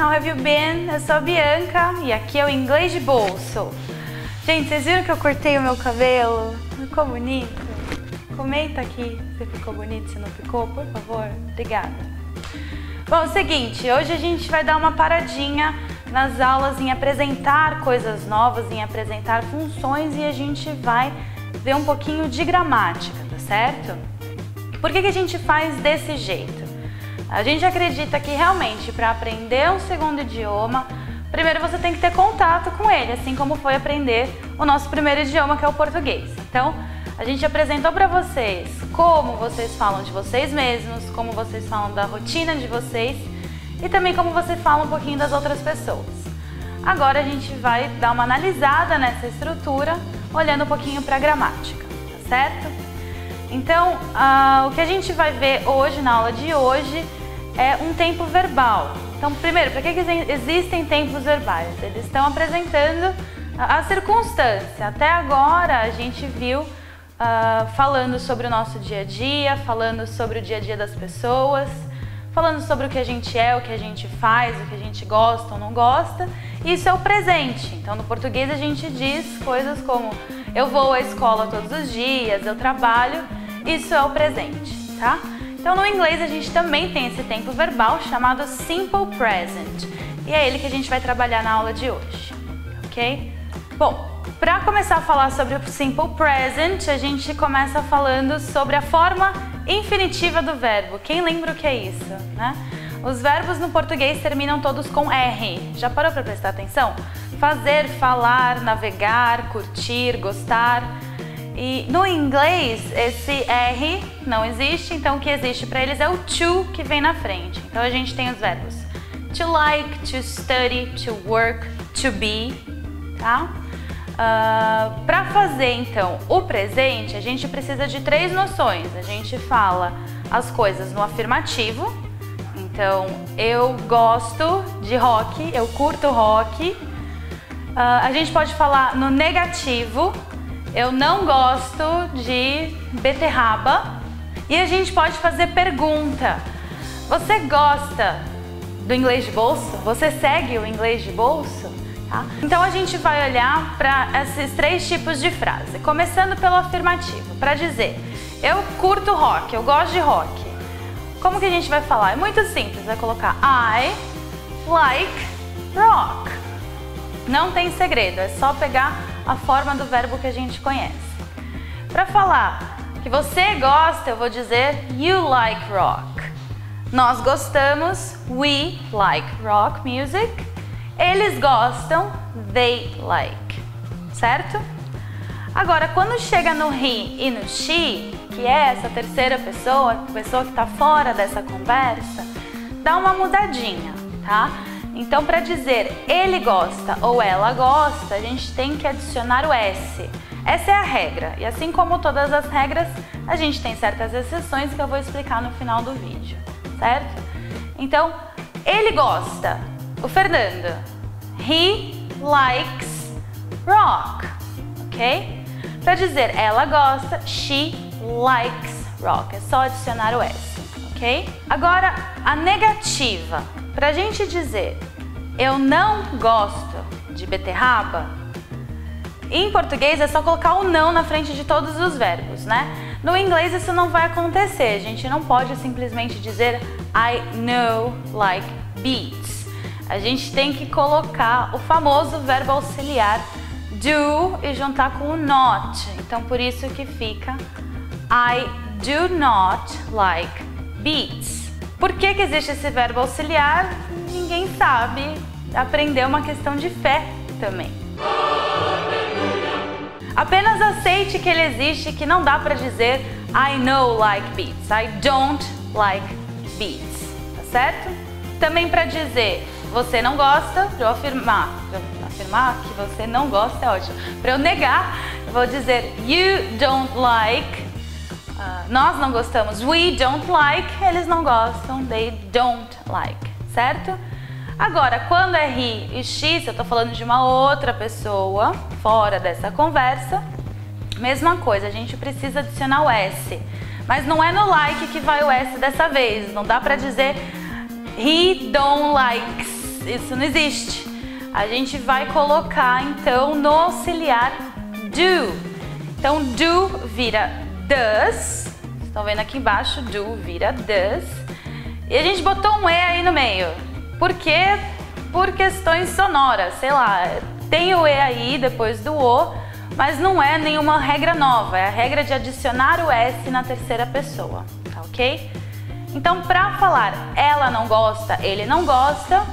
how have you been? Eu sou a Bianca e aqui é o Inglês de Bolso. Gente, vocês viram que eu cortei o meu cabelo? Ficou bonito? Comenta aqui se ficou bonito, se não ficou, por favor. Obrigada. Bom, é o seguinte, hoje a gente vai dar uma paradinha nas aulas em apresentar coisas novas, em apresentar funções e a gente vai ver um pouquinho de gramática, tá certo? Por que, que a gente faz desse jeito? A gente acredita que realmente para aprender um segundo idioma, primeiro você tem que ter contato com ele, assim como foi aprender o nosso primeiro idioma, que é o português. Então, a gente apresentou para vocês como vocês falam de vocês mesmos, como vocês falam da rotina de vocês e também como você fala um pouquinho das outras pessoas. Agora a gente vai dar uma analisada nessa estrutura, olhando um pouquinho para a gramática, tá certo? Então, uh, o que a gente vai ver hoje, na aula de hoje, é um tempo verbal. Então, primeiro, para que, existem tempos verbais? Eles estão apresentando a circunstância. Até agora a gente viu uh, falando sobre o nosso dia a dia, falando sobre o dia a dia das pessoas, falando sobre o que a gente é, o que a gente faz, o que a gente gosta ou não gosta. Isso é o presente. Então, no português a gente diz coisas como eu vou à escola todos os dias, eu trabalho. Isso é o presente, tá? Então, no inglês a gente também tem esse tempo verbal chamado simple present. E é ele que a gente vai trabalhar na aula de hoje, ok? Bom, para começar a falar sobre o simple present, a gente começa falando sobre a forma infinitiva do verbo. Quem lembra o que é isso, né? Os verbos no português terminam todos com R. Já parou para prestar atenção? Fazer, falar, navegar, curtir, gostar. E no inglês, esse R não existe, então o que existe para eles é o to que vem na frente. Então a gente tem os verbos to like, to study, to work, to be, tá? Uh, ah, Para fazer então o presente, a gente precisa de três noções. A gente fala as coisas no afirmativo. Então, eu gosto de rock, eu curto rock. Uh, a gente pode falar no negativo, eu não gosto de beterraba. E a gente pode fazer pergunta. Você gosta do inglês de bolso? Você segue o inglês de bolso? Tá? Então a gente vai olhar para esses três tipos de frase, começando pelo afirmativo, para dizer eu curto rock, eu gosto de rock. Como que a gente vai falar? É muito simples, vai colocar I like rock. Não tem segredo, é só pegar a forma do verbo que a gente conhece. Para falar que você gosta, eu vou dizer you like rock. Nós gostamos, we like rock music. Eles gostam, they like, certo? Agora, quando chega no he e no she, que é essa terceira pessoa, a pessoa que está fora dessa conversa, dá uma mudadinha, tá? Então, para dizer ele gosta ou ela gosta, a gente tem que adicionar o S. Essa é a regra, e assim como todas as regras, a gente tem certas exceções que eu vou explicar no final do vídeo, certo? Então, ele gosta, o Fernando, he likes rock, ok? Para dizer ela gosta, she likes rock. É só adicionar o S, ok? Agora, a negativa. Para a gente dizer eu não gosto de beterraba, em português é só colocar o não na frente de todos os verbos, né? No inglês isso não vai acontecer. A gente não pode simplesmente dizer I know like beets. A gente tem que colocar o famoso verbo auxiliar do e juntar com o not. Então por isso que fica I do not like beets. Por que, que existe esse verbo auxiliar? Ninguém sabe. Aprender é uma questão de fé também. Apenas aceite que ele existe, que não dá para dizer I know like beats, I don't like beats, tá certo? Também para dizer você não gosta, para eu afirmar, pra afirmar que você não gosta é ótimo. Para eu negar, eu vou dizer you don't like, uh, nós não gostamos, we don't like, eles não gostam, they don't like, certo? Agora, quando é he e she, se eu estou falando de uma outra pessoa fora dessa conversa, mesma coisa, a gente precisa adicionar o S. Mas não é no like que vai o S dessa vez, não dá para dizer he don't likes isso não existe. A gente vai colocar então no auxiliar do. Então do vira does. Estão vendo aqui embaixo? Do vira does. E a gente botou um E aí no meio. Por quê? Por questões sonoras, sei lá. Tem o E aí depois do O, mas não é nenhuma regra nova. É a regra de adicionar o S na terceira pessoa, tá ok? Então, para falar ela não gosta, ele não gosta,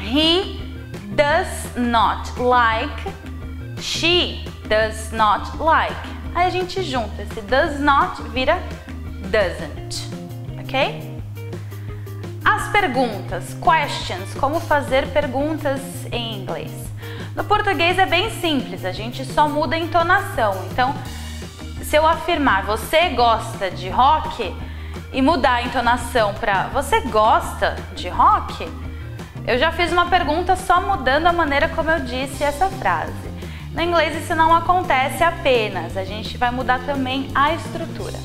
he does not like, she does not like. Aí a gente junta, esse does not vira doesn't, ok? As perguntas, questions, como fazer perguntas em inglês. No português é bem simples, a gente só muda a entonação. Então, se eu afirmar você gosta de rock e mudar a entonação para você gosta de rock, eu já fiz uma pergunta só mudando a maneira como eu disse essa frase. No inglês isso não acontece apenas, a gente vai mudar também a estrutura.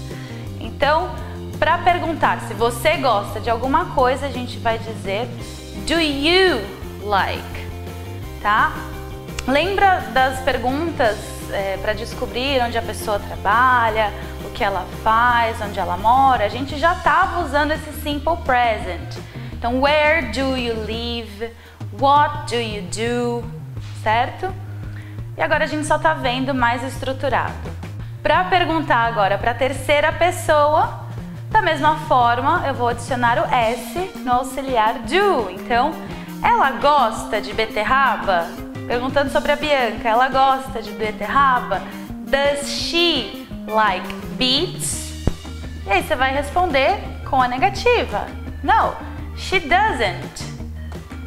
Então, para perguntar se você gosta de alguma coisa, a gente vai dizer Do you like? Tá? Lembra das perguntas é, para descobrir onde a pessoa trabalha, o que ela faz, onde ela mora? A gente já estava usando esse simple present. Então, where do you live? What do you do? Certo? E agora a gente só está vendo mais estruturado. Para perguntar agora para a terceira pessoa, da mesma forma, eu vou adicionar o S no auxiliar do. Então, ela gosta de beterraba? Perguntando sobre a Bianca, ela gosta de beterraba? Does she like beets? E aí você vai responder com a negativa. No. She doesn't.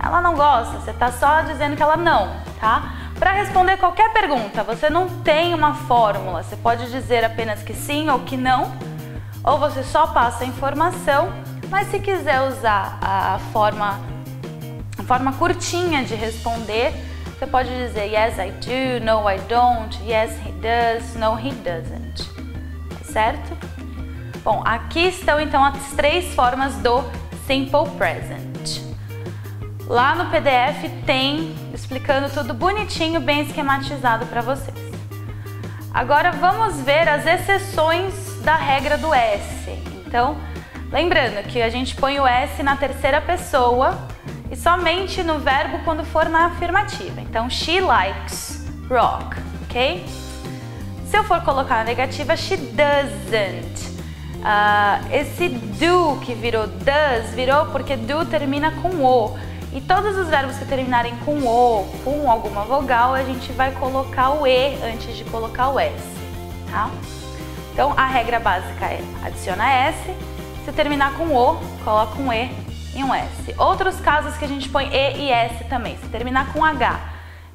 Ela não gosta, você está só dizendo que ela não, tá? Para responder qualquer pergunta, você não tem uma fórmula. Você pode dizer apenas que sim ou que não, ou você só passa a informação. Mas se quiser usar a forma, a forma curtinha de responder, você pode dizer yes I do, no I don't, yes he does, no he doesn't. Certo? Bom, aqui estão então as três formas do Simple Present. Lá no PDF tem explicando tudo bonitinho, bem esquematizado para vocês. Agora vamos ver as exceções da regra do S. Então, lembrando que a gente põe o S na terceira pessoa e somente no verbo quando for na afirmativa. Então, she likes rock, ok? Se eu for colocar na negativa, she doesn't. Uh, esse do que virou does virou porque do termina com o. E todos os verbos que terminarem com o, com alguma vogal, a gente vai colocar o e antes de colocar o s, tá? Então a regra básica é adiciona s, se terminar com o, coloca um e e um s. Outros casos que a gente põe e e s também, se terminar com h.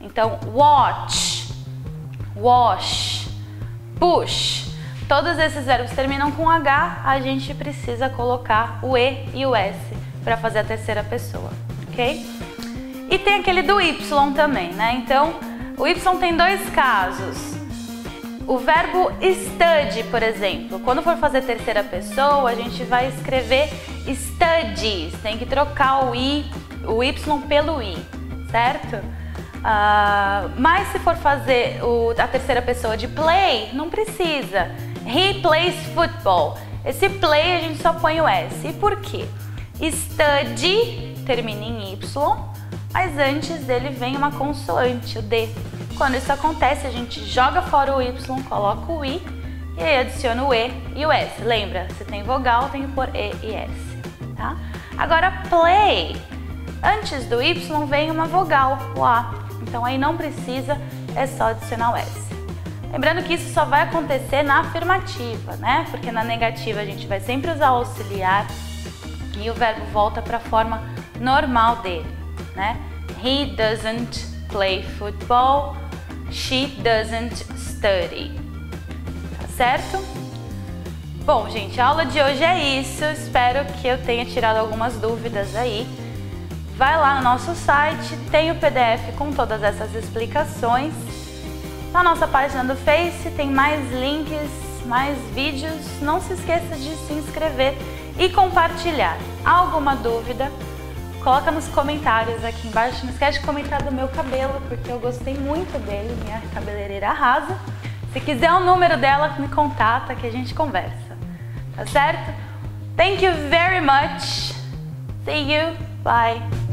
Então watch, wash, push. Todos esses verbos terminam com H, a gente precisa colocar o E e o S para fazer a terceira pessoa, ok? E tem aquele do Y também, né? Então, o Y tem dois casos. O verbo study, por exemplo, quando for fazer terceira pessoa, a gente vai escrever studies, tem que trocar o I, o Y pelo I, certo? Uh, mas se for fazer o, a terceira pessoa de play, não precisa. He plays football. Esse play a gente só põe o S. E por quê? Study termina em Y, mas antes dele vem uma consoante, o D. Quando isso acontece, a gente joga fora o Y, coloca o I e aí adiciona o E e o S. Lembra, se tem vogal, tem que pôr E e S, tá? Agora, play. Antes do Y vem uma vogal, o A. Então aí não precisa, é só adicionar o S. Lembrando que isso só vai acontecer na afirmativa, né? Porque na negativa a gente vai sempre usar o auxiliar e o verbo volta para a forma normal dele, né? He doesn't play football. She doesn't study. Tá certo? Bom, gente, a aula de hoje é isso. Espero que eu tenha tirado algumas dúvidas aí. Vai lá no nosso site, tem o PDF com todas essas explicações. Na nossa página do Face tem mais links, mais vídeos. Não se esqueça de se inscrever e compartilhar. Alguma dúvida? Coloca nos comentários aqui embaixo. Não esquece de comentar do meu cabelo, porque eu gostei muito dele, minha cabeleireira arrasa. Se quiser o número dela, me contata que a gente conversa. Tá certo? Thank you very much. See you. Bye.